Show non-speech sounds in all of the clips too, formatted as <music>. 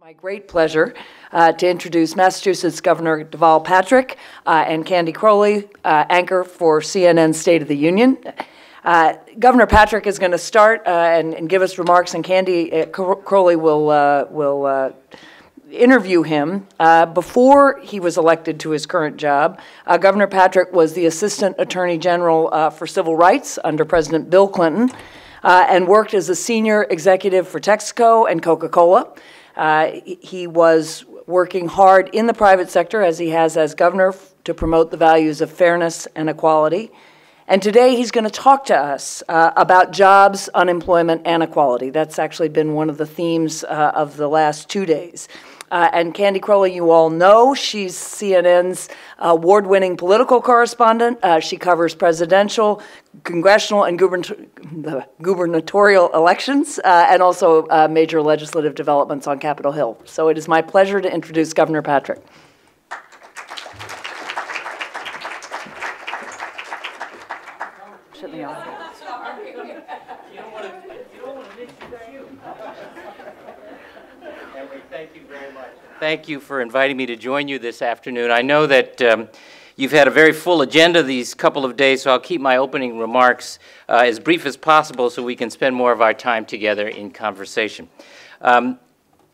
My great pleasure uh, to introduce Massachusetts Governor Deval Patrick uh, and Candy Crowley, uh, anchor for CNN State of the Union. Uh, Governor Patrick is going to start uh, and, and give us remarks, and Candy uh, Crowley will will interview him. Uh, before he was elected to his current job, uh, Governor Patrick was the Assistant Attorney General uh, for Civil Rights under President Bill Clinton, and worked as a senior executive for Texaco and Coca-Cola. Uh, he- was working hard in the private sector, as he has as governor, to promote the values of fairness and equality. And today, he's going to talk to us uh, about jobs, unemployment, and equality. That's actually been one of the themes uh, of the last two days. Uh, and Candy Crowley, you all know, she's CNN's award winning political correspondent. Uh, she covers presidential, congressional, and gubernator- gubernatorial elections, uh, and also uh, major legislative developments on Capitol Hill. So it is my pleasure to introduce Governor Patrick. Thank you very much. Thank you for inviting me to join you this afternoon. I know that um, you've had a very full agenda these couple of days, so I'll keep my opening remarks uh, as brief as possible so we can spend more of our time together in conversation. Um,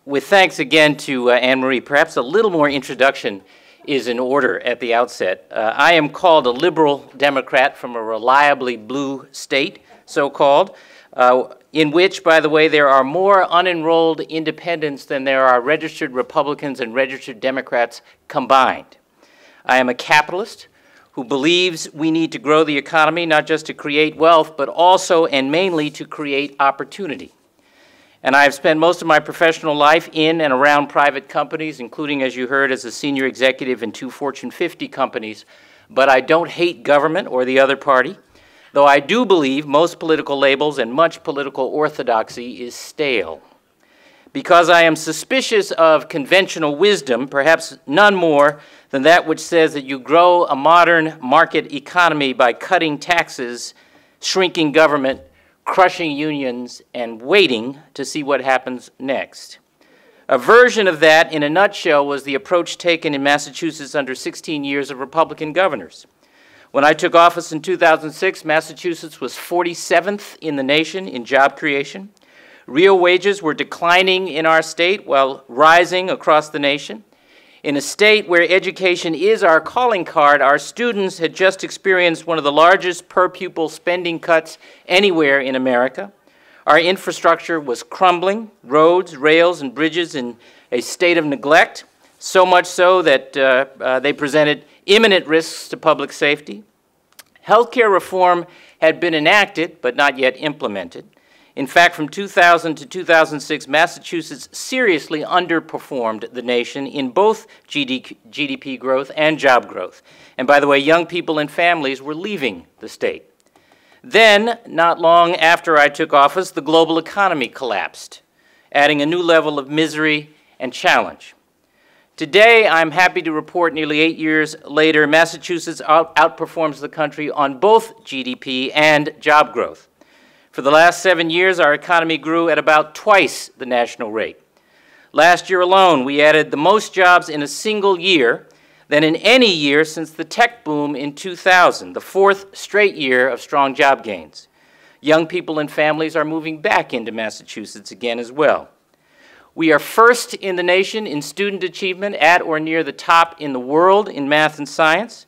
with thanks again to uh, Anne Marie, perhaps a little more introduction is in order at the outset. Uh, I am called a liberal Democrat from a reliably blue state, so called, uh, in which, by the way, there are more unenrolled independents than there are registered Republicans and registered Democrats combined. I am a capitalist who believes we need to grow the economy not just to create wealth, but also and mainly to create opportunity. And I have spent most of my professional life in and around private companies, including, as you heard, as a senior executive in two Fortune 50 companies. But I don't hate government or the other party, though I do believe most political labels and much political orthodoxy is stale. Because I am suspicious of conventional wisdom, perhaps none more than that which says that you grow a modern market economy by cutting taxes, shrinking government, crushing unions, and waiting to see what happens next. A version of that, in a nutshell, was the approach taken in Massachusetts under 16 years of Republican governors. When I took office in 2006, Massachusetts was 47th in the nation in job creation. Real wages were declining in our state while rising across the nation. In a state where education is our calling card, our students had just experienced one of the largest per pupil spending cuts anywhere in America. Our infrastructure was crumbling, roads, rails, and bridges in a state of neglect, so much so that uh, uh, they presented imminent risks to public safety. Healthcare reform had been enacted, but not yet implemented. In fact, from 2000 to 2006, Massachusetts seriously underperformed the nation in both GDP growth and job growth. And by the way, young people and families were leaving the state. Then, not long after I took office, the global economy collapsed, adding a new level of misery and challenge. Today, I'm happy to report nearly eight years later, Massachusetts out outperforms the country on both GDP and job growth. For the last seven years, our economy grew at about twice the national rate. Last year alone, we added the most jobs in a single year than in any year since the tech boom in 2000, the fourth straight year of strong job gains. Young people and families are moving back into Massachusetts again as well. We are first in the nation in student achievement, at or near the top in the world in math and science.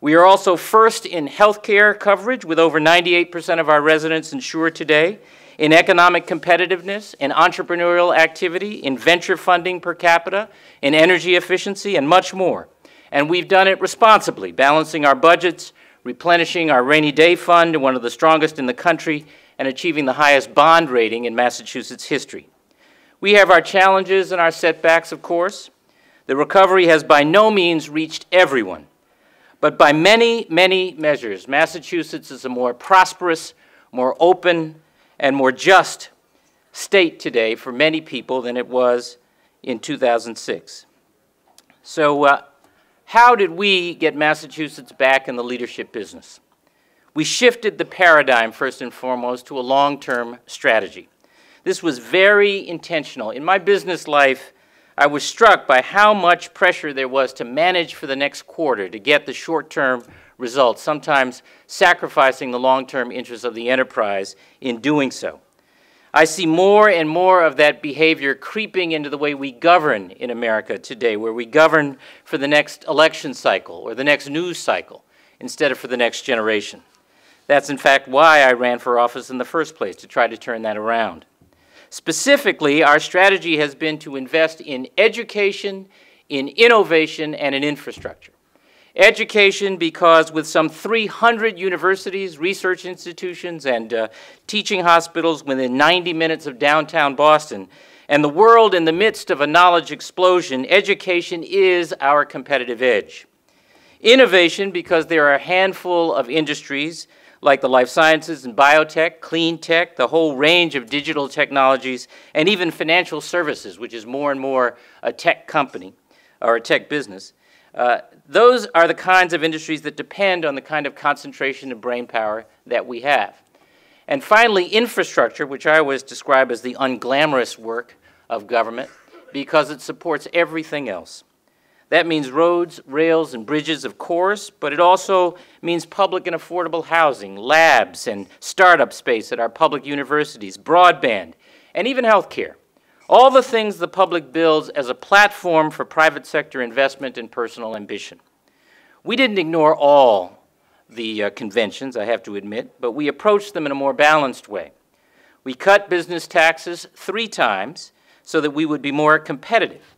We are also first in healthcare coverage, with over 98% of our residents insured today, in economic competitiveness, in entrepreneurial activity, in venture funding per capita, in energy efficiency, and much more. And we've done it responsibly, balancing our budgets, replenishing our rainy day fund, to one of the strongest in the country, and achieving the highest bond rating in Massachusetts history. We have our challenges and our setbacks, of course. The recovery has by no means reached everyone. But by many, many measures, Massachusetts is a more prosperous, more open, and more just state today for many people than it was in 2006. So, uh, how did we get Massachusetts back in the leadership business? We shifted the paradigm, first and foremost, to a long term strategy. This was very intentional. In my business life, I was struck by how much pressure there was to manage for the next quarter to get the short-term results, sometimes sacrificing the long-term interests of the enterprise in doing so. I see more and more of that behavior creeping into the way we govern in America today, where we govern for the next election cycle or the next news cycle instead of for the next generation. That's, in fact, why I ran for office in the first place, to try to turn that around. Specifically, our strategy has been to invest in education, in innovation, and in infrastructure. Education, because with some 300 universities, research institutions, and uh, teaching hospitals within 90 minutes of downtown Boston, and the world in the midst of a knowledge explosion, education is our competitive edge. Innovation, because there are a handful of industries like the life sciences and biotech, clean tech, the whole range of digital technologies, and even financial services, which is more and more a tech company or a tech business. Uh, those are the kinds of industries that depend on the kind of concentration of brain power that we have. And finally, infrastructure, which I always describe as the unglamorous work of government because it supports everything else. That means roads, rails, and bridges, of course, but it also means public and affordable housing, labs, and startup space at our public universities, broadband, and even health care. All the things the public builds as a platform for private sector investment and personal ambition. We didn't ignore all the uh, conventions, I have to admit, but we approached them in a more balanced way. We cut business taxes three times so that we would be more competitive,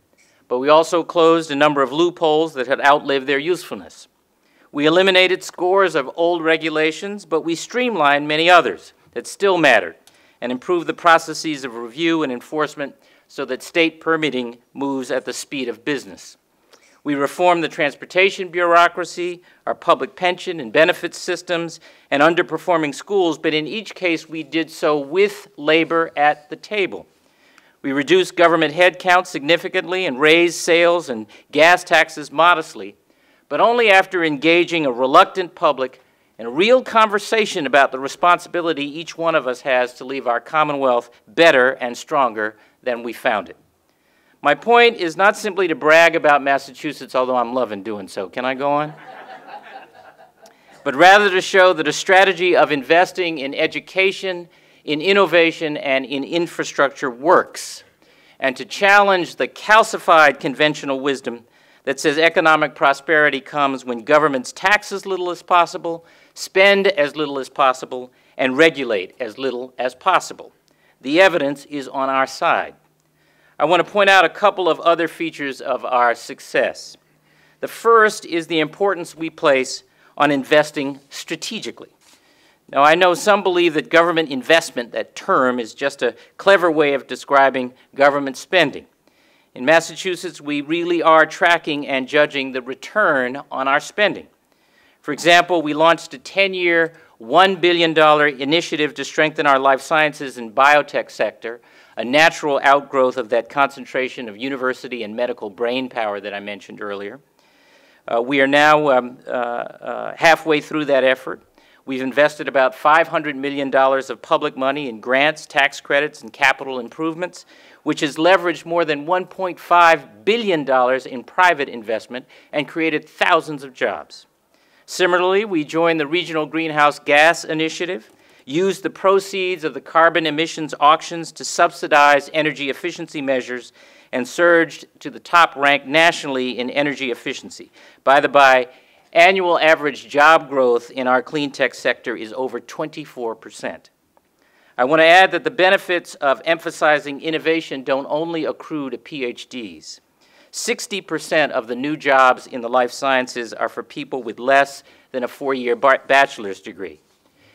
but we also closed a number of loopholes that had outlived their usefulness. We eliminated scores of old regulations, but we streamlined many others that still mattered and improved the processes of review and enforcement so that state permitting moves at the speed of business. We reformed the transportation bureaucracy, our public pension and benefits systems, and underperforming schools, but in each case we did so with labor at the table. We reduced government headcount significantly and raised sales and gas taxes modestly, but only after engaging a reluctant public and a real conversation about the responsibility each one of us has to leave our Commonwealth better and stronger than we found it. My point is not simply to brag about Massachusetts, although I'm loving doing so. Can I go on? <laughs> but rather to show that a strategy of investing in education, in innovation, and in infrastructure works, and to challenge the calcified conventional wisdom that says economic prosperity comes when governments tax as little as possible, spend as little as possible, and regulate as little as possible. The evidence is on our side. I want to point out a couple of other features of our success. The first is the importance we place on investing strategically. Now, I know some believe that government investment, that term, is just a clever way of describing government spending. In Massachusetts, we really are tracking and judging the return on our spending. For example, we launched a 10-year, $1 billion initiative to strengthen our life sciences and biotech sector, a natural outgrowth of that concentration of university and medical brain power that I mentioned earlier. Uh, we are now um, uh, uh, halfway through that effort. We've invested about $500 million of public money in grants, tax credits, and capital improvements, which has leveraged more than $1.5 billion in private investment and created thousands of jobs. Similarly, we joined the Regional Greenhouse Gas Initiative, used the proceeds of the carbon emissions auctions to subsidize energy efficiency measures, and surged to the top rank nationally in energy efficiency. By the by, annual average job growth in our clean tech sector is over 24 percent. I want to add that the benefits of emphasizing innovation don't only accrue to PhDs. 60% of the new jobs in the life sciences are for people with less than a four-year bachelor's degree.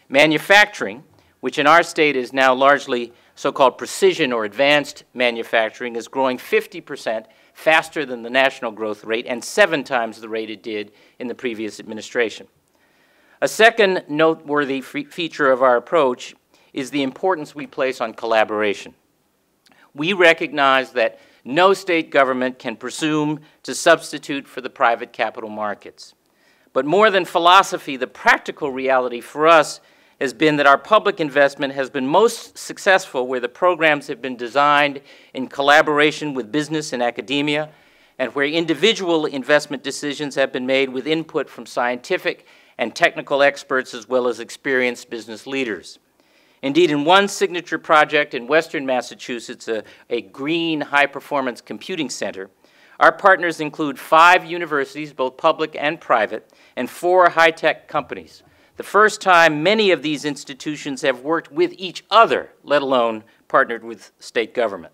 Manufacturing, which in our state is now largely so-called precision or advanced manufacturing, is growing 50% faster than the national growth rate and seven times the rate it did in the previous administration. A second noteworthy feature of our approach is the importance we place on collaboration. We recognize that no state government can presume to substitute for the private capital markets. But more than philosophy, the practical reality for us has been that our public investment has been most successful where the programs have been designed in collaboration with business and academia, and where individual investment decisions have been made with input from scientific and technical experts as well as experienced business leaders. Indeed, in one signature project in western Massachusetts, a, a green high-performance computing center, our partners include five universities, both public and private, and four high-tech companies. The first time many of these institutions have worked with each other, let alone partnered with state government.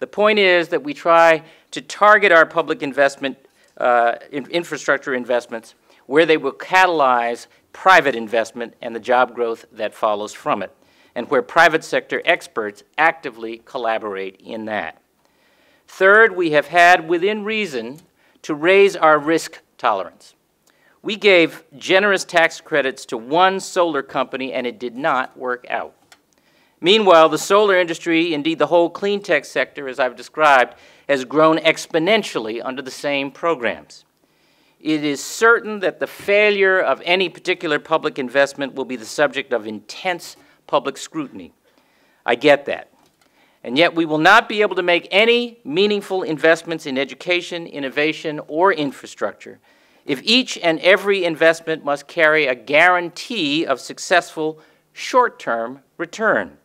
The point is that we try to target our public investment, uh, in infrastructure investments, where they will catalyze private investment and the job growth that follows from it, and where private sector experts actively collaborate in that. Third, we have had, within reason, to raise our risk tolerance. We gave generous tax credits to one solar company, and it did not work out. Meanwhile, the solar industry, indeed the whole clean tech sector, as I've described, has grown exponentially under the same programs. It is certain that the failure of any particular public investment will be the subject of intense public scrutiny. I get that. And yet we will not be able to make any meaningful investments in education, innovation, or infrastructure if each and every investment must carry a guarantee of successful short-term return.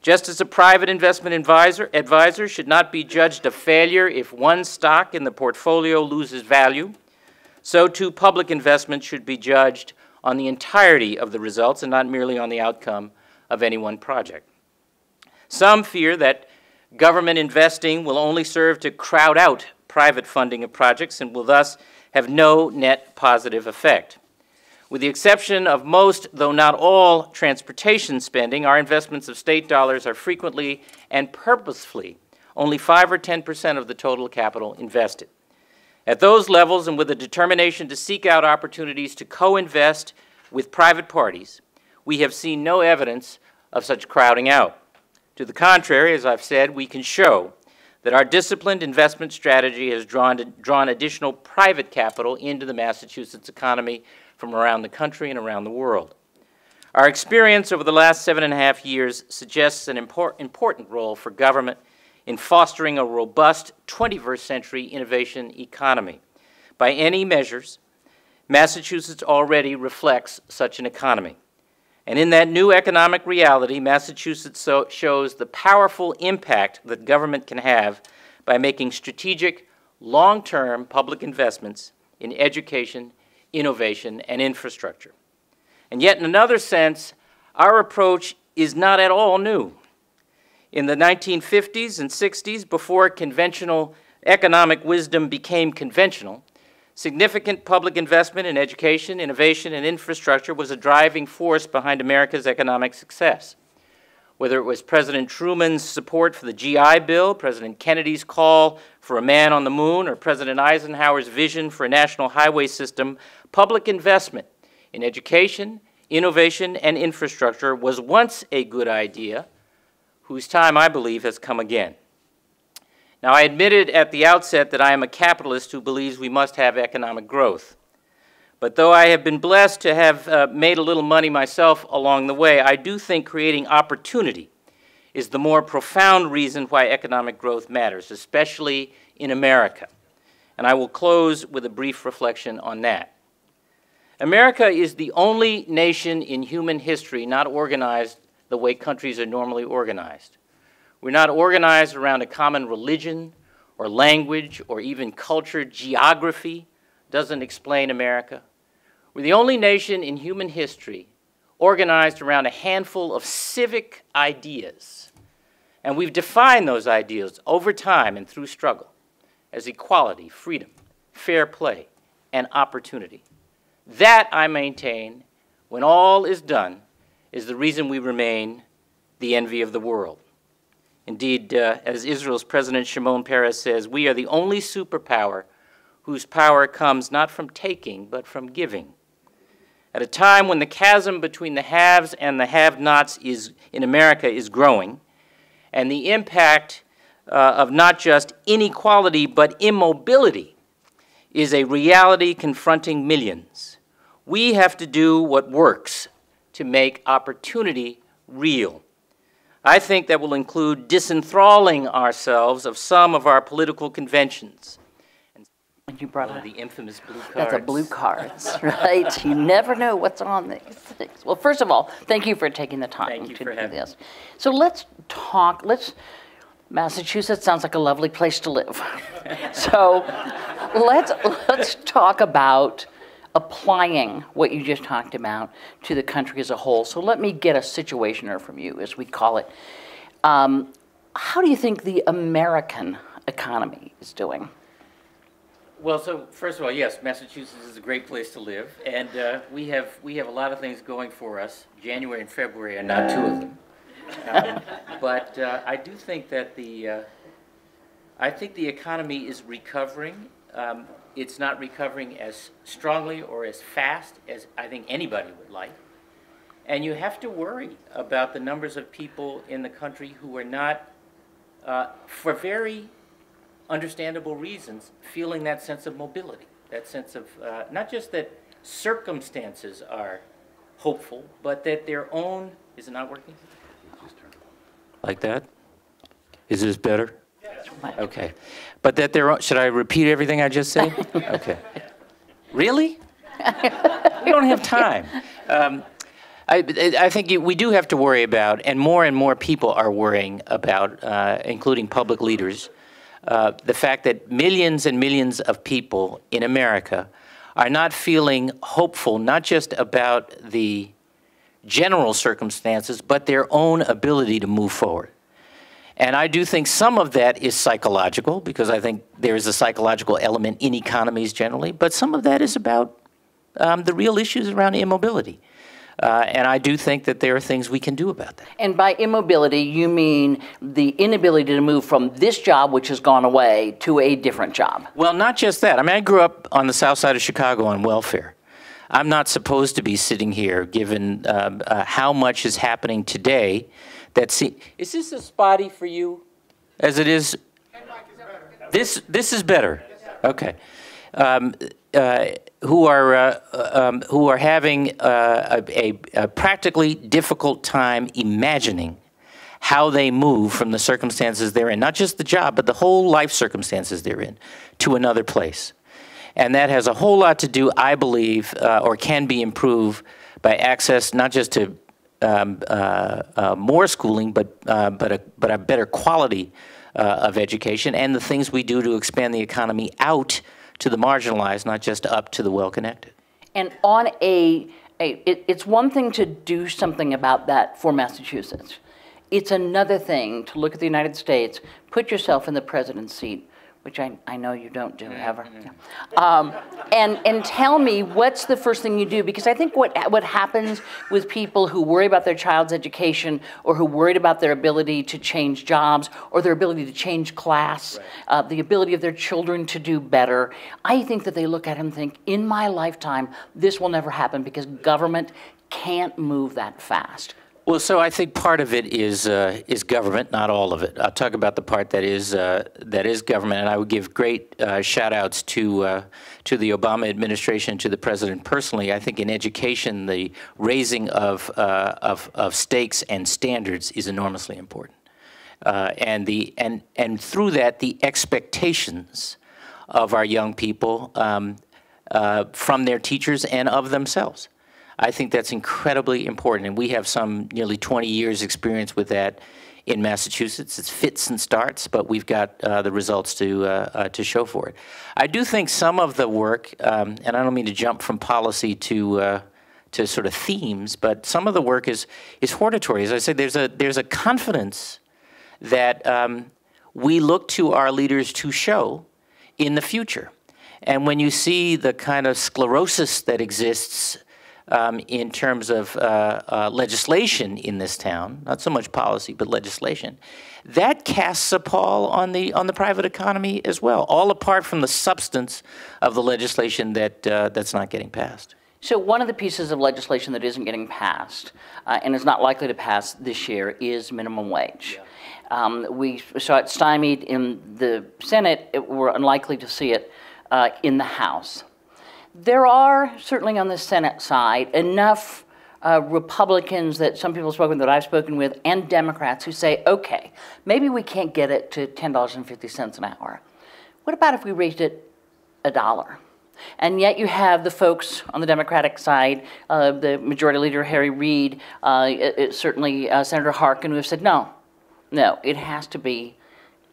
Just as a private investment advisor, advisor should not be judged a failure if one stock in the portfolio loses value, so too public investment should be judged on the entirety of the results and not merely on the outcome of any one project. Some fear that government investing will only serve to crowd out private funding of projects and will thus have no net positive effect. With the exception of most, though not all, transportation spending, our investments of state dollars are frequently and purposefully only 5 or 10 percent of the total capital invested. At those levels and with a determination to seek out opportunities to co-invest with private parties, we have seen no evidence of such crowding out. To the contrary, as I've said, we can show that our disciplined investment strategy has drawn, drawn additional private capital into the Massachusetts economy from around the country and around the world. Our experience over the last seven and a half years suggests an import, important role for government in fostering a robust 21st century innovation economy. By any measures, Massachusetts already reflects such an economy. And in that new economic reality, Massachusetts so shows the powerful impact that government can have by making strategic, long-term public investments in education, innovation, and infrastructure. And yet, in another sense, our approach is not at all new. In the 1950s and 60s, before conventional economic wisdom became conventional, Significant public investment in education, innovation, and infrastructure was a driving force behind America's economic success. Whether it was President Truman's support for the GI Bill, President Kennedy's call for a man on the moon, or President Eisenhower's vision for a national highway system, public investment in education, innovation, and infrastructure was once a good idea, whose time, I believe, has come again. Now, I admitted at the outset that I am a capitalist who believes we must have economic growth. But though I have been blessed to have uh, made a little money myself along the way, I do think creating opportunity is the more profound reason why economic growth matters, especially in America. And I will close with a brief reflection on that. America is the only nation in human history not organized the way countries are normally organized. We're not organized around a common religion or language or even culture. Geography doesn't explain America. We're the only nation in human history organized around a handful of civic ideas. And we've defined those ideas over time and through struggle as equality, freedom, fair play, and opportunity. That, I maintain, when all is done, is the reason we remain the envy of the world. Indeed, uh, as Israel's President Shimon Peres says, we are the only superpower whose power comes not from taking, but from giving. At a time when the chasm between the haves and the have-nots is, in America is growing, and the impact uh, of not just inequality but immobility is a reality confronting millions, we have to do what works to make opportunity real. I think that will include disenthralling ourselves of some of our political conventions. You brought a, the infamous blue cards. that's a blue cards, <laughs> right? You never know what's on these things. Well, first of all, thank you for taking the time to do me. this. So let's talk, let's, Massachusetts sounds like a lovely place to live. <laughs> So let's, let's talk about applying what you just talked about to the country as a whole. So let me get a situationer from you, as we call it. Um, How do you think the American economy is doing? Well, so first of all, yes, Massachusetts is a great place to live, and uh, we have we have a lot of things going for us. January and February are not two of them, um, but uh, I do think that the uh, I think the economy is recovering. Um, it's not recovering as strongly or as fast as I think anybody would like, and you have to worry about the numbers of people in the country who are not, uh, for very understandable reasons, feeling that sense of mobility, that sense of, uh, not just that circumstances are hopeful, but that their own, is it not working? Like that? Is this better? Okay. But that their, own- should I repeat everything I just said? <laughs> Okay. Really? <laughs> We don't have time. Um, I, I think we do have to worry about, and more and more people are worrying about, uh, including public leaders, uh, the fact that millions and millions of people in America are not feeling hopeful, not just about the general circumstances, but their own ability to move forward. And I do think some of that is psychological, because I think there is a psychological element in economies generally, but some of that is about um, the real issues around immobility. Uh, and I do think that there are things we can do about that. And by immobility, you mean the inability to move from this job, which has gone away, to a different job. Well, not just that. I mean, I grew up on the south side of Chicago on welfare. I'm not supposed to be sitting here, given um, uh, how much is happening today. That see, is this as spotty for you as it is? This this is better. Okay. Um, uh, who are uh, um, who are having uh, a, a, a practically difficult time imagining how they move from the circumstances they're in, not just the job, but the whole life circumstances they're in, to another place. And that has a whole lot to do, I believe, uh, or can be improved by access not just to um, uh, uh, more schooling, but, uh, but, a, but a better quality of education and the things we do to expand the economy out to the marginalized, not just up to the well connected. And on a, a it, it's one thing to do something about that for Massachusetts. It's another thing to look at the United States, put yourself in the president's seat, which I, I know you don't do ever. Um, and, and tell me what's the first thing you do? Because I think what, what happens with people who worry about their child's education or who worried about their ability to change jobs or their ability to change class, uh, the ability of their children to do better, I think that they look at it and think, in my lifetime, this will never happen because government can't move that fast. Well, so I think part of it is uh, is government, not all of it. I'll talk about the part that is uh, that is government, and I would give great uh, shout outs to uh, to the Obama administration, to the president personally. I think in education, the raising of uh, of, of stakes and standards is enormously important, uh, and the and and through that, the expectations of our young people um, from their teachers and of themselves. I think that's incredibly important, and we have some nearly 20 years' experience with that in Massachusetts. It's fits and starts, but we've got uh, the results to uh, uh, to show for it. I do think some of the work, um, and I don't mean to jump from policy to uh, to sort of themes, but some of the work is is hortatory. As I said, there's a there's a confidence that um, we look to our leaders to show in the future. And when you see the kind of sclerosis that exists um, in terms of uh, uh, legislation in this town, not so much policy, but legislation, that casts a pall on the on the private economy as well. All apart from the substance of the legislation that uh, that's not getting passed. So one of the pieces of legislation that isn't getting passed uh, and is not likely to pass this year is minimum wage. Um, we saw it stymied in the Senate. It, we're unlikely to see it uh, in the House. There are certainly on the Senate side enough uh, Republicans that some people have spoken that I've spoken with, and Democrats who say, okay, maybe we can't get it to $10.50 an hour. What about if we raised it a dollar? And yet you have the folks on the Democratic side, uh, the Majority Leader Harry Reid, uh, it, it certainly uh, Senator Harkin, who have said, no, no, it has to be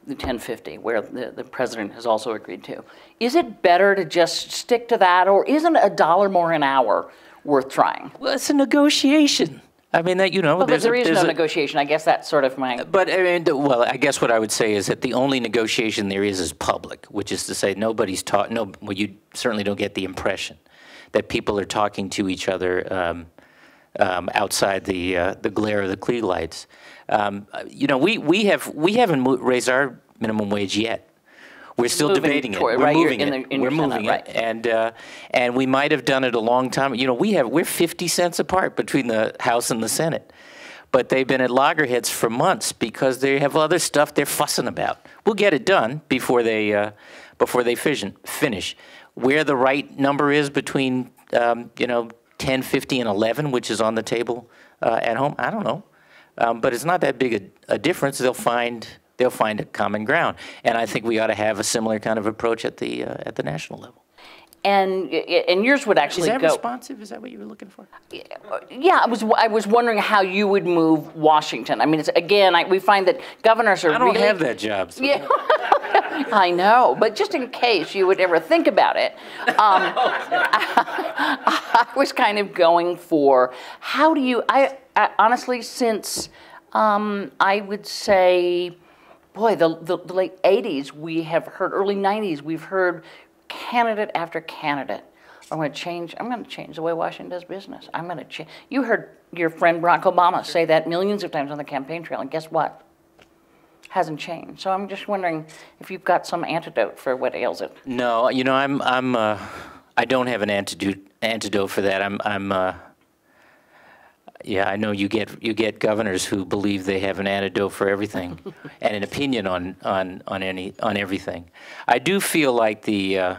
the 1050, where the, the president has also agreed to. Is it better to just stick to that, or isn't a dollar more an hour worth trying? Well, it's a negotiation. I mean, that, you know, Well, but there's a- there is there's no a- negotiation. I guess that's sort of my. But I mean, well, I guess what I would say is that the only negotiation there is is public, which is to say nobody's taught. No, well, you certainly don't get the impression that people are talking to each other um, um, outside the uh, the glare of the Klieg lights. Um, you know, we we have we haven't mo- raised our minimum wage yet. We're still Moving debating it. toward- We're right, moving it. the- We're moving right. it, and uh, and we might have done it a long time. You know, we have we're 50 cents apart between the House and the Senate, but they've been at loggerheads for months because they have other stuff they're fussing about. We'll get it done before they uh, before they fission, finish. Where the right number is between um, you know 10, 50, and 11, which is on the table uh, at home, I don't know, um, but it's not that big a, a difference. They'll find they'll find a common ground, and I think we ought to have a similar kind of approach at the uh, at the national level. And, and yours would actually Is actually that go. responsive? Is that what you were looking for? Yeah, I was, I was wondering how you would move Washington. I mean, it's, again, I, we find that governors are I don't really. have that job. so- Yeah, <laughs> I know, but just in case you would ever think about it, um, <laughs> I, was kind of going for how do you? I, Honestly, since um, I would say, boy, the, the, the late '80s, we have heard early '90s, we've heard candidate after candidate. I'm going to change. I'm going to change the way Washington does business. I'm going to change. You heard your friend Barack Obama say that millions of times on the campaign trail, and guess what? hasn't changed. So I'm just wondering if you've got some antidote for what ails it. No, you know, I'm, I'm, uh, I don't have an antidote, antidote for that. I'm, I'm, uh, yeah, I know you get, you get governors who believe they have an antidote for everything <laughs> and an opinion on, on, on any, on everything. I do feel like the, uh,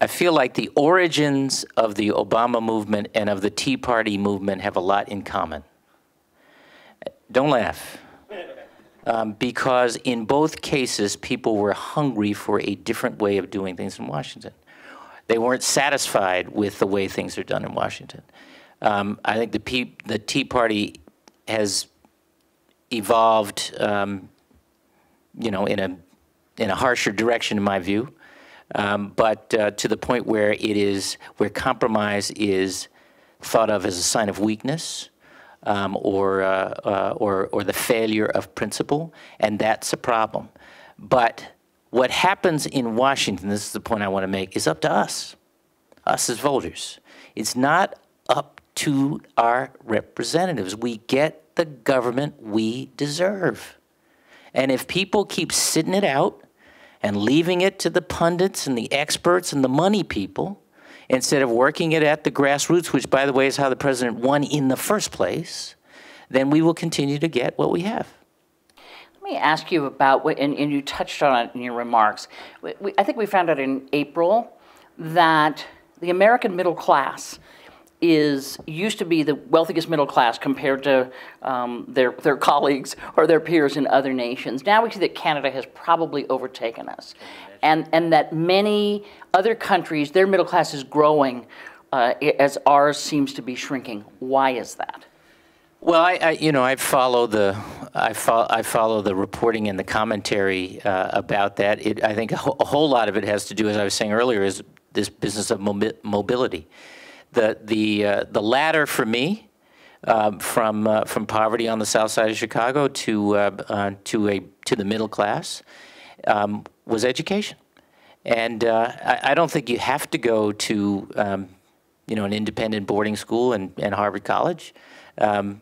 I feel like the origins of the Obama movement and of the Tea Party movement have a lot in common. Don't laugh um, because in both cases, people were hungry for a different way of doing things in Washington. They weren't satisfied with the way things are done in Washington. Um, I think the, P- the Tea Party has evolved, um, you know, in a in a harsher direction, in my view, um, but uh, to the point where it is where compromise is thought of as a sign of weakness um, or, uh, uh, or, or the failure of principle, and that's a problem. But what happens in Washington, this is the point I want to make, is up to us, us as voters. It's not up to our representatives. We get the government we deserve. And if people keep sitting it out and leaving it to the pundits and the experts and the money people, instead of working it at the grassroots, which, by the way, is how the president won in the first place, then we will continue to get what we have. Let me ask you about, what- and, and you touched on it in your remarks. We, we, I think we found out in April that the American middle class is used to be the wealthiest middle class compared to um, their, their colleagues or their peers in other nations. Now we see that Canada has probably overtaken us, and, and that many other countries, their middle class is growing uh, as ours seems to be shrinking. Why is that? Well, I, I you know, I follow the, I follow, I follow the reporting and the commentary uh, about that. It, I think a, whole- a whole lot of it has to do, as I was saying earlier, is this business of mobi- mobility. The the uh, the latter for me, um, from uh, from poverty on the south side of Chicago to uh, uh, to a to the middle class, um, was education. And uh, I, I don't think you have to go to, um, you know, an independent boarding school and, and Harvard College. Um,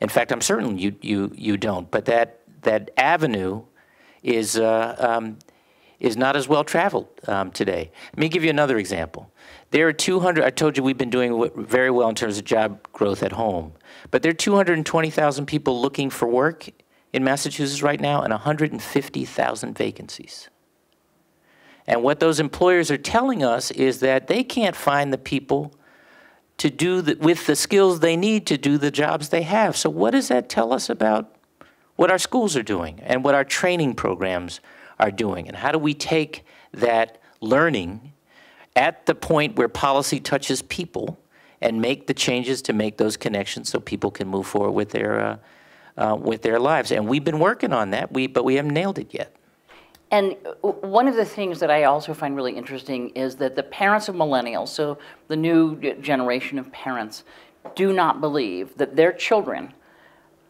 in fact, I'm certain you, you, you don't. But that, that avenue is, uh, um, is not as well traveled um, today. Let me give you another example. There are 200, I told you we've been doing very well in terms of job growth at home. But there are 220,000 people looking for work in Massachusetts right now and 150,000 vacancies. And what those employers are telling us is that they can't find the people to do the, with the skills they need to do the jobs they have. So what does that tell us about what our schools are doing and what our training programs are doing? And how do we take that learning at the point where policy touches people and make the changes to make those connections so people can move forward with their, uh, uh, with their lives? And we've been working on that, we, but we haven't nailed it yet. And one of the things that I also find really interesting is that the parents of millennials, so the new generation of parents, do not believe that their children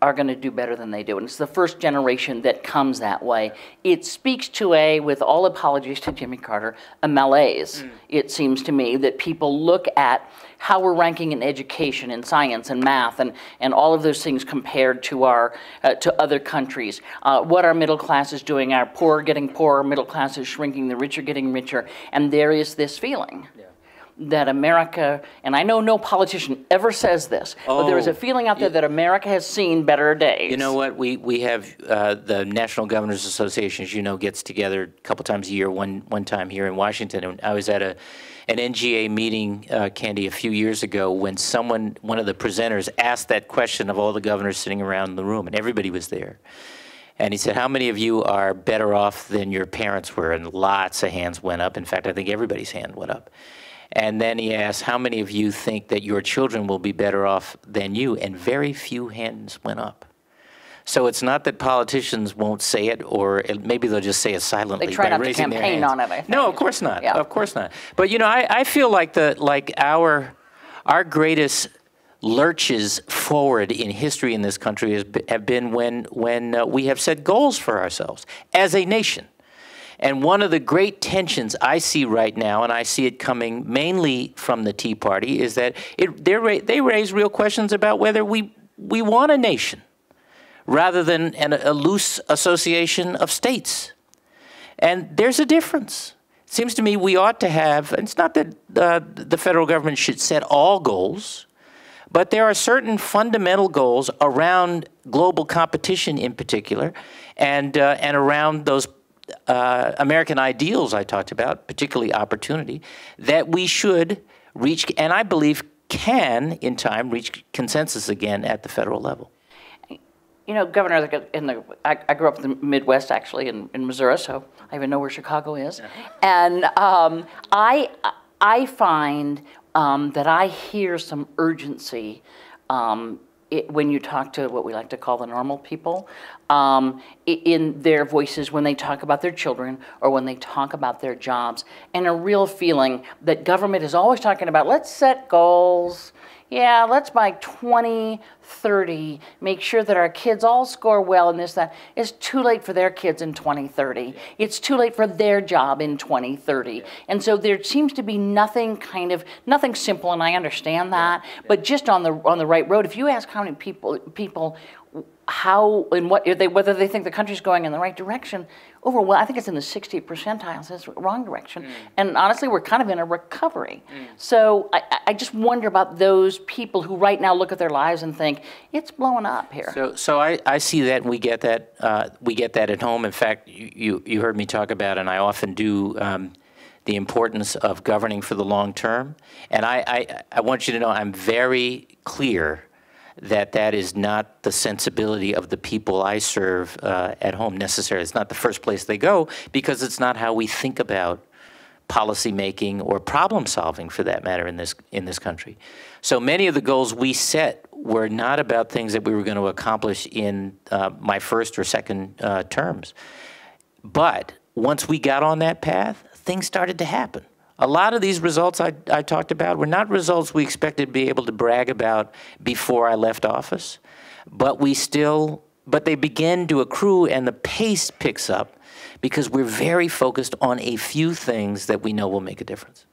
are going to do better than they do. And it's the first generation that comes that way. It speaks to a, with all apologies to Jimmy Carter, a malaise, mm. it seems to me, that people look at how we're ranking in education and science and math and, and all of those things compared to our uh, to other countries. Uh, what our middle class is doing, our poor getting poorer, middle class is shrinking, the rich are getting richer, and there is this feeling. That America, and I know no politician ever says this, oh, but there is a oh, feeling out there that America has seen better days. You know what? We we have uh, the National Governors Association, as you know, gets together a couple times a year. One one time here in Washington, and I was at a an NGA meeting, uh, Candy, a few years ago when someone, one of the presenters, asked that question of all the governors sitting around the room, and everybody was there. And he said, How many of you are better off than your parents were? And lots of hands went up. In fact, I think everybody's hand went up. And then he asked, How many of you think that your children will be better off than you? And very few hands went up. So it's not that politicians won't say it, or maybe they'll just say it silently they try by not raising to campaign on it. No, of course not. Yeah. Of course not. But you know, I, I feel like the like our our greatest lurches forward in history in this country has, have been when when uh, we have set goals for ourselves as a nation. And one of the great tensions I see right now, and I see it coming mainly from the Tea Party, is that it, they raise real questions about whether we, we want a nation rather than an, a loose association of states. And there's a difference. It seems to me we ought to have, and it's not that uh, the federal government should set all goals, but there are certain fundamental goals around global competition in particular, and, uh, and around those uh, American ideals I talked about, particularly opportunity, that we should reach, and I believe can, in time, reach consensus again at the federal level. You know, Governor, in the, I, I grew up in the Midwest, actually, in, in Missouri, so I even know where Chicago is. Yeah. And um, I, I find um, that I hear some urgency um, it, when you talk to what we like to call the normal people, um, in their voices when they talk about their children or when they talk about their jobs, and a real feeling that government is always talking about let's set goals, yeah, let's by 2030 make sure that our kids all score well in this, that. It's too late for their kids in 2030. It's too late for their job in 2030. And so there seems to be nothing kind of, nothing simple, and I understand that, but just on the, on the right road. If you ask how many people, people how and what they whether they think the country's going in the right direction over well i think it's in the 60 percentiles it's the wrong direction. Mm. and honestly we're kind of in a recovery. Mm. so I, I just wonder about those people who right now look at their lives and think it's blowing up here. So so i, I see that and we get that uh, we get that at home. In fact you, you, you heard me talk about and i often do um, the importance of governing for the long term. And I, I, I want you to know i'm very clear that that is not the sensibility of the people I serve uh, at home necessarily. It's not the first place they go because it's not how we think about policy making or problem solving for that matter in this in this country. So many of the goals we set were not about things that we were going to accomplish in uh, my first or second uh, terms. But once we got on that path, things started to happen. A lot of these results I, I talked about were not results we expected to be able to brag about before I left office, but we still, but they begin to accrue and the pace picks up because we're very focused on a few things that we know will make a difference.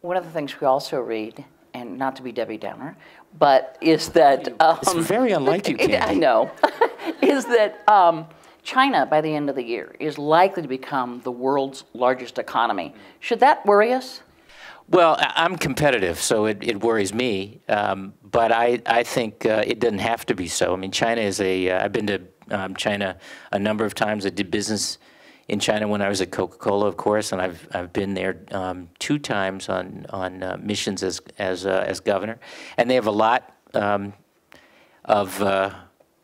One of the things we also read, and not to be Debbie Downer, but is that um, it's very unlike you. <laughs> Candy. I know, <laughs> is that um, China, by the end of the year, is likely to become the world's largest economy. Should that worry us? Well, I'm competitive, so it, it worries me. Um, but I, I think uh, it doesn't have to be so. I mean, China is a. have uh, been to um, China a number of times. I did business in China when I was at Coca-Cola, of course, and I've I've been there um, two times on on uh, missions as as uh, as governor, and they have a lot um, of uh,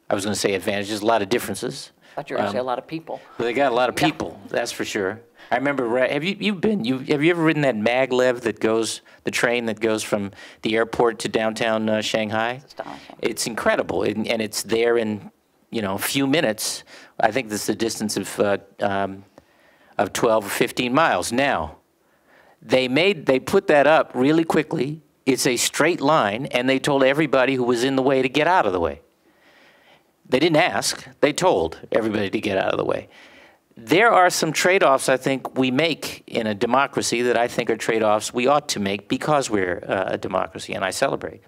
I was going to say advantages, a lot of differences. Thought you were going to say a Um, lot of people. They got a lot of people, that's for sure. I remember, have you, you've been, you, have you ever ridden that maglev that goes, the train that goes from the airport to downtown uh, Shanghai? astonishing. It's incredible, and, and it's there in, you know, a few minutes. I think that's the distance of, uh, um, of 12 or 15 miles. Now, they made, they put that up really quickly. It's a straight line, and they told everybody who was in the way to get out of the way. They didn't ask, they told everybody to get out of the way. There are some trade offs I think we make in a democracy that I think are trade offs we ought to make because we're uh, a democracy, and I celebrate.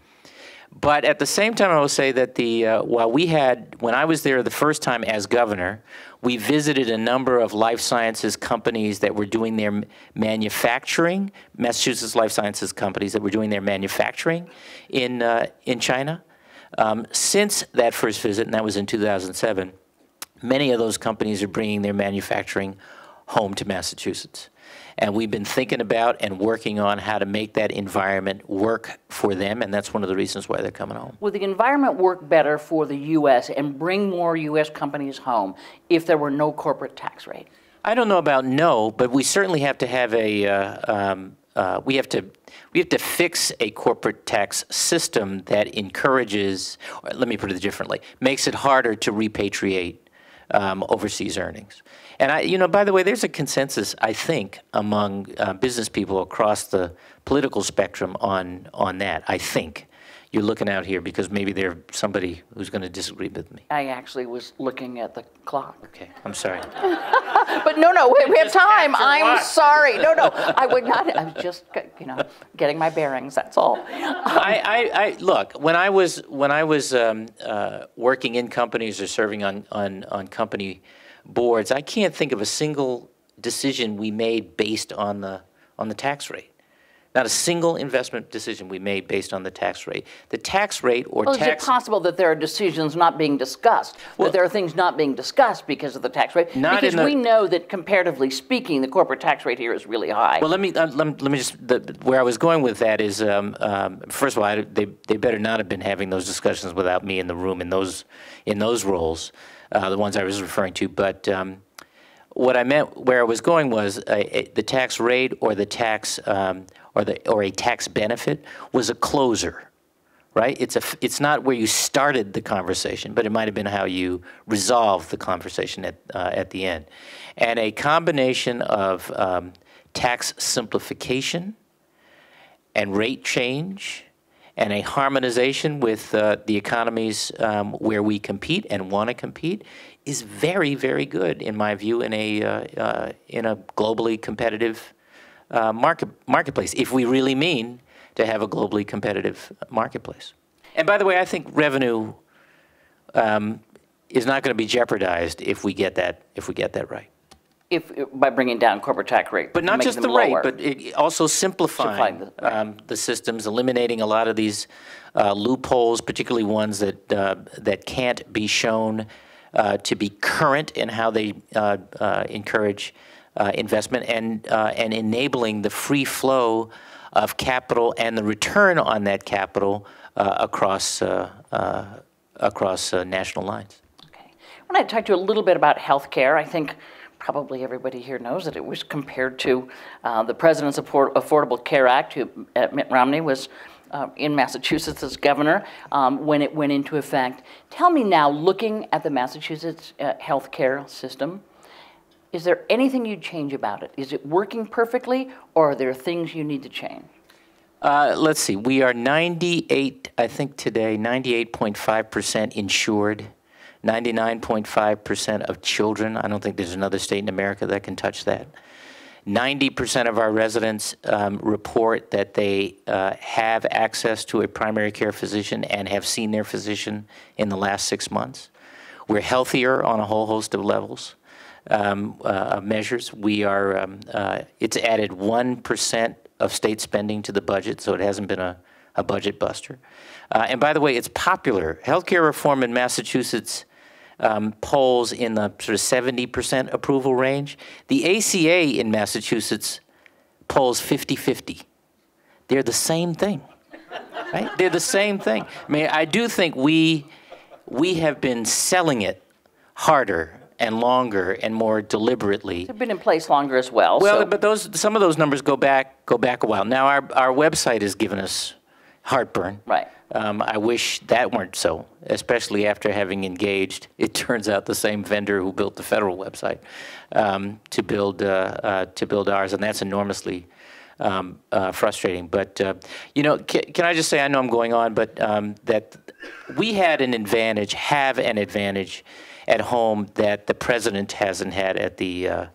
But at the same time, I will say that the uh, while we had when I was there the first time as governor, we visited a number of life sciences companies that were doing their manufacturing. Massachusetts life sciences companies that were doing their manufacturing in uh, in China. Um, since that first visit, and that was in 2007, many of those companies are bringing their manufacturing home to Massachusetts. And we've been thinking about and working on how to make that environment work for them, and that's one of the reasons why they're coming home. Would the environment work better for the U.S. and bring more U.S. companies home if there were no corporate tax rate? I don't know about no, but we certainly have to have a, uh, um, uh, we have to, we have to fix a corporate tax system that encourages, let me put it differently, makes it harder to repatriate um, overseas earnings. And I, you know, by the way, there's a consensus, I think, among uh, business people across the political spectrum on, on that, I think. You're looking out here because maybe there's somebody who's going to disagree with me. I actually was looking at the clock. Okay, I'm sorry. <laughs> But no, no, we, we have time. I'm watch. sorry. No, no, I would not. I was just, you know, getting my bearings. That's all. I, I, I, look, when I was, when I was um, uh, working in companies or serving on, on, on company boards, I can't think of a single decision we made based on the, on the tax rate. Not a single investment decision we made based on the tax rate. The tax rate or Well, is it possible that there are decisions not being discussed? Well- That there are things not being discussed because of the tax rate? Not Because in the- we know that comparatively speaking, the corporate tax rate here is really high. Well, let me, uh, let me, let me just, the, where I was going with that is, um, um, first of all, I, they, they better not have been having those discussions without me in the room in those, in those roles, uh, the ones I was referring to. But um, what I meant, where I was going was uh, the tax rate or the tax, um, or the, or a tax benefit was a closer right? It's a, it's not where you started the conversation, but it might have been how you resolved the conversation at, uh, at the end. And a combination of um, tax simplification and rate change and a harmonization with uh, the economies um, where we compete and want to compete is very, very good, in my view, in a, uh, uh, in a globally competitive uh, market, marketplace, if we really mean to have a globally competitive marketplace. And by the way, I think revenue um, is not going to be jeopardized if we get that, if we get that right. If, by bringing down corporate tax rate. But not just the rate, lower. but it, also simplifying, Simplifying the- right. um, the systems, eliminating a lot of these uh, loopholes, particularly ones that uh, that can't be shown uh, to be current in how they uh, uh, encourage uh, investment, and uh, and enabling the free flow of capital and the return on that capital uh, across uh, uh, across national lines. Okay. When I want to talk to you a little bit about healthcare. I think probably everybody here knows that it was compared to the President's Afford- Affordable Care Act, who Mitt Romney was uh, in Massachusetts as governor um, when it went into effect. Tell me now, looking at the Massachusetts uh, healthcare system, is there anything you'd change about it? Is it working perfectly, or are there things you need to change? Uh, let's see, we are 98, I think today, 98.5% insured, 99.5% of children. I don't think there's another state in America that can touch that. 90% of our residents um, report that they uh, have access to a primary care physician and have seen their physician in the last six months. We're healthier on a whole host of levels, um, uh, measures. We are, um, uh, it's added 1% of state spending to the budget, so it hasn't been a, a budget buster. Uh, and by the way, it's popular. Healthcare reform in Massachusetts um, polls in the sort of 70% approval range. The ACA in Massachusetts polls 50 50. They're the same thing, right? They're the same thing. I mean, I do think we, we have been selling it harder and longer and more deliberately. They've been in place longer as well. Well, so- but those some of those numbers go back go back a while. Now our our website has given us heartburn. Right. Um, I wish that weren't so, especially after having engaged. It turns out the same vendor who built the federal website um, to build uh, uh, to build ours, and that's enormously um, uh, frustrating. But uh, you know, can, can I just say I know I'm going on, but um, that we had an advantage, have an advantage at home that the president hasn't had at the uh,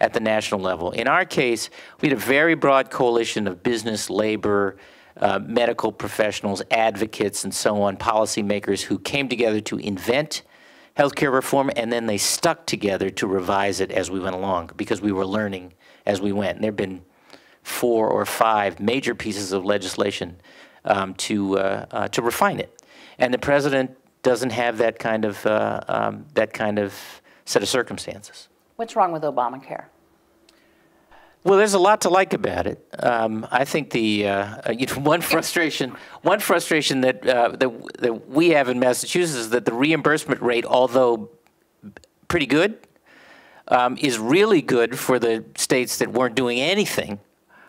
at the national level. In our case, we had a very broad coalition of business, labor, uh, medical professionals, advocates, and so on, policymakers who came together to invent healthcare reform, and then they stuck together to revise it as we went along because we were learning as we went. And there have been four or five major pieces of legislation um, to uh, uh, to refine it, and the president doesn't have that kind of uh, um, that kind of set of circumstances. What's wrong with Obamacare? Well, there's a lot to like about it. Um, I think the uh, uh, you know, <laughs> one frustration, one frustration that, uh, that that we have in Massachusetts is that the reimbursement rate, although pretty good, um, is really good for the states that weren't doing anything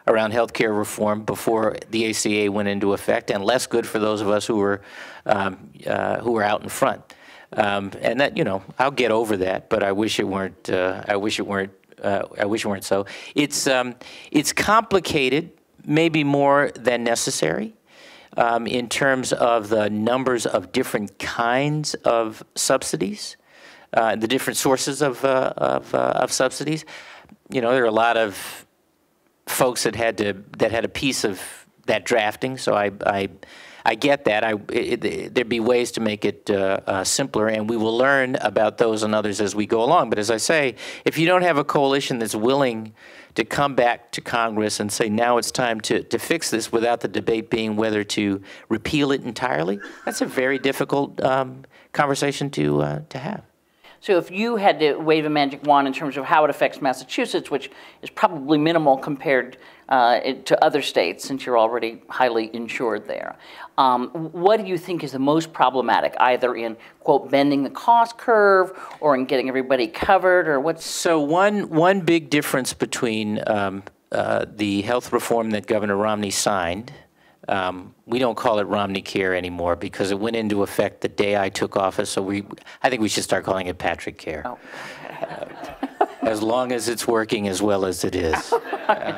around healthcare reform before the ACA went into effect, and less good for those of us who were um, uh, who were out in front. Um, and that you know, I'll get over that, but I wish it weren't. Uh, I wish it weren't. Uh, I wish it weren't so. It's um, it's complicated, maybe more than necessary. Um, in terms of the numbers of different kinds of subsidies, uh, the different sources of, uh, of, uh, of subsidies. You know, there are a lot of folks that had to that had a piece of that drafting. So I I, I get that. I it, it, there'd be ways to make it uh, uh, simpler, and we will learn about those and others as we go along. But as I say, if you don't have a coalition that's willing to come back to Congress and say now it's time to, to fix this without the debate being whether to repeal it entirely, that's a very difficult um, conversation to uh, to have. So if you had to wave a magic wand in terms of how it affects Massachusetts, which is probably minimal compared uh, to other states, since you're already highly insured there, um, what do you think is the most problematic, either in, quote, bending the cost curve, or in getting everybody covered, or what's, So one one big difference between um, uh, the health reform that Governor Romney signed, um, we don't call it Romney Care anymore because it went into effect the day I took office. So we, I think we should start calling it Patrick Care, oh, as long as it's working as well as it is. <laughs> Uh,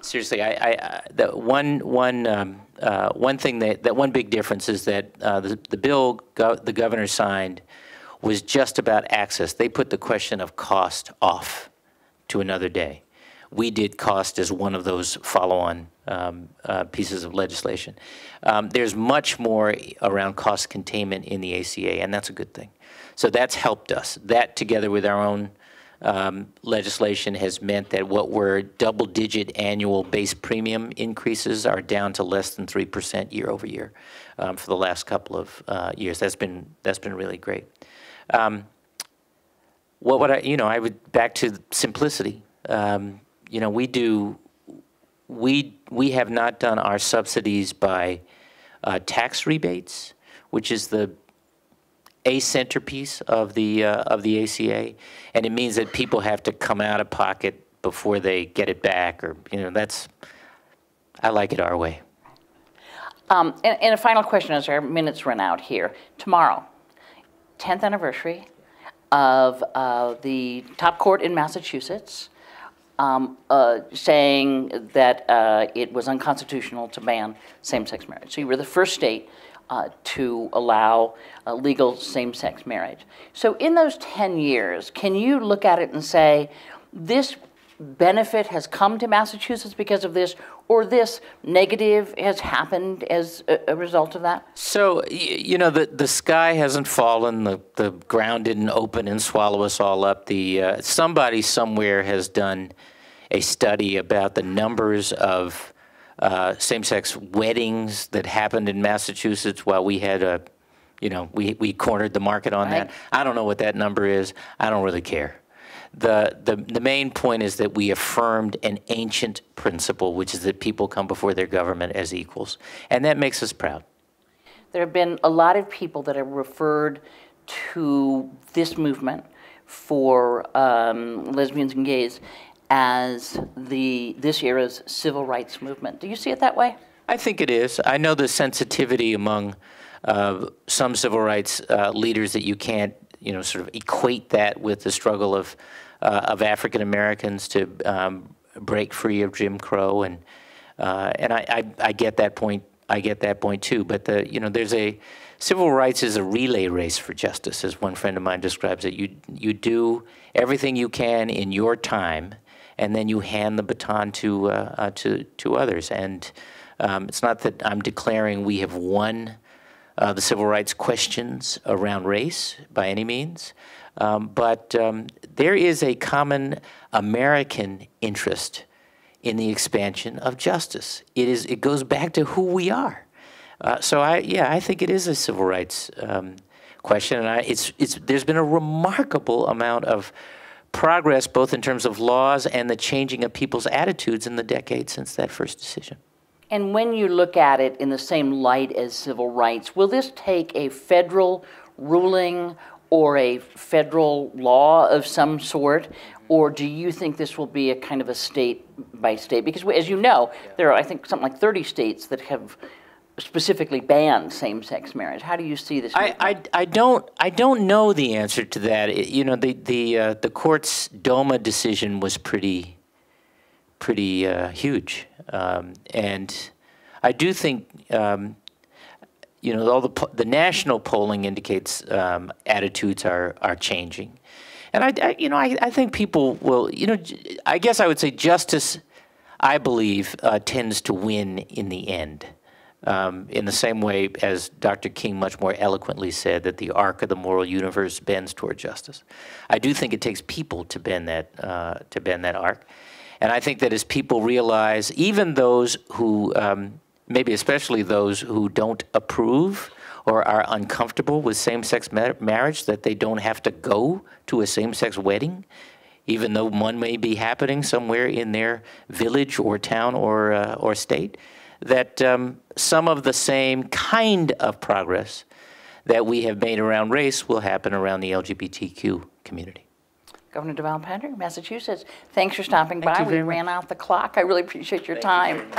seriously, I, I, I the one one um, uh, one thing that that one big difference is that uh, the the bill go, the governor signed was just about access. They put the question of cost off to another day. We did cost as one of those follow-on um, uh, pieces of legislation. Um, there's much more around cost containment in the ACA, and that's a good thing. So that's helped us. That, together with our own um, legislation, has meant that what were double-digit annual base premium increases are down to less than three percent year over year um, for the last couple of uh, years. That's been that's been really great. Um, what would I, you know, I would back to simplicity. Um, you know, we do, we we have not done our subsidies by uh, tax rebates, which is the a centerpiece of the uh, of the ACA, and it means that people have to come out of pocket before they get it back, or you know, that's. I like it our way. Um, and, and a final question as our minutes run out here. Tomorrow, 10th anniversary of uh, the top court in Massachusetts um, uh, saying that uh, it was unconstitutional to ban same-sex marriage. So you were the first state uh, to allow uh, legal same-sex marriage. So in those 10 years, can you look at it and say, this benefit has come to Massachusetts because of this, or this negative has happened as a, a result of that? So, you know, the, the sky hasn't fallen, the, the ground didn't open and swallow us all up. The, uh, somebody somewhere has done a study about the numbers of uh, same sex weddings that happened in Massachusetts while we had a you know, we, we cornered the market on that. I don't know what that number is. I don't really care. The, the, the main point is that we affirmed an ancient principle, which is that people come before their government as equals. And that makes us proud. There have been a lot of people that have referred to this movement for um, lesbians and gays as the this era's civil rights movement. Do you see it that way? I think it is. I know the sensitivity among uh, some civil rights uh, leaders that you can't, you know, sort of equate that with the struggle of uh, of African Americans to um, break free of Jim Crow, and uh, and I, I I get that point. I get that point too. But the you know, there's a civil rights is a relay race for justice, as one friend of mine describes it. You you do everything you can in your time, and then you hand the baton to uh, uh, to to others. And um, it's not that I'm declaring we have won uh, the civil rights questions around race by any means, um, but um, there is a common American interest in the expansion of justice. It is. It goes back to who we are. Uh, so I, yeah, I think it is a civil rights um, question, and I, it's, it's, there's been a remarkable amount of progress, both in terms of laws and the changing of people's attitudes in the decades since that first decision. And when you look at it in the same light as civil rights, will this take a federal ruling or a federal law of some sort? Or do you think this will be a kind of a state by state? Because as you know, there are, I think, something like 30 states that have specifically ban same-sex marriage. How do you see this? I, I, I don't I don't know the answer to that. It- you know, the the uh, the court's DOMA decision was pretty pretty uh, huge, um, and I do think um, you know all the the national polling indicates um, attitudes are are changing, and I, I you know I, I think people will you know I guess I would say justice I believe uh, tends to win in the end. Um, in the same way as Dr. King much more eloquently said that the arc of the moral universe bends toward justice. I do think it takes people to bend that uh, to bend that arc, and I think that as people realize, even those who um, maybe especially those who don't approve or are uncomfortable with same-sex ma- marriage, that they don't have to go to a same-sex wedding, even though one may be happening somewhere in their village or town or uh, or state that um, some of the same kind of progress that we have made around race will happen around the LGBTQ community. Governor Deval Patrick, Massachusetts, thanks for stopping Thank by. you very We ran out the clock. I really appreciate your time.